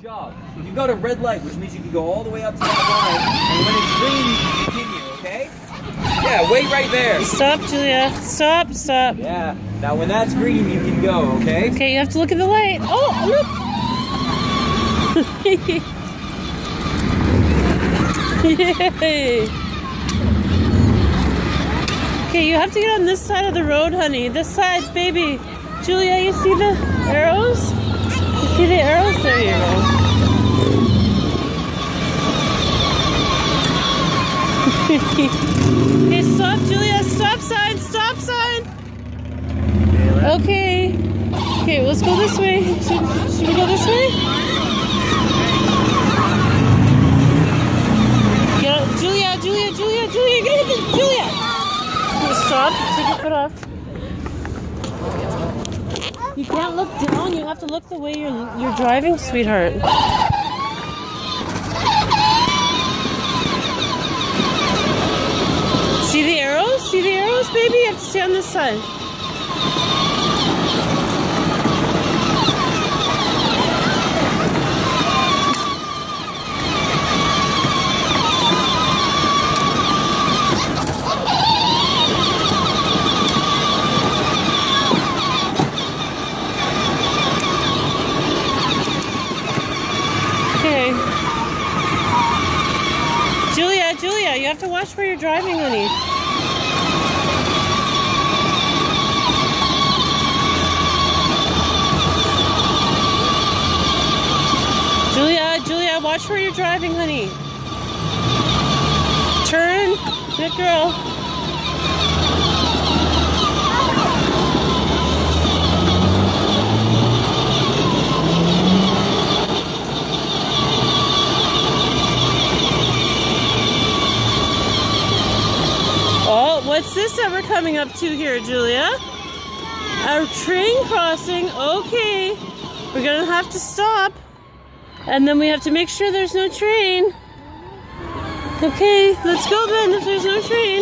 job. You've got a red light, which means you can go all the way up to that line, and when it's green, you can continue, okay? Yeah, wait right there. Stop, Julia. Stop, stop. Yeah, now when that's green, you can go, okay? Okay, you have to look at the light. Oh, look. Yay. Okay, you have to get on this side of the road, honey. This side, baby. Julia, you see the arrows? You see the arrows? There you go. okay, stop, Julia. Stop sign. Stop sign. Okay. Okay, let's go this way. Should, should we go this way? Get. Julia, Julia, Julia, Julia, get out Julia! Stop. Take your foot off. You can't look down. You have to look the way you're you're driving, sweetheart. See the arrows? See the arrows, baby? You have to stay on this side. Okay. Julia, Julia, you have to watch where you're driving, honey. Julia, Julia, watch where you're driving, honey. Turn. Good girl. Oh, what's this that we're coming up to here, Julia? A train crossing. Okay. We're gonna have to stop. And then we have to make sure there's no train. Okay, let's go then if there's no train.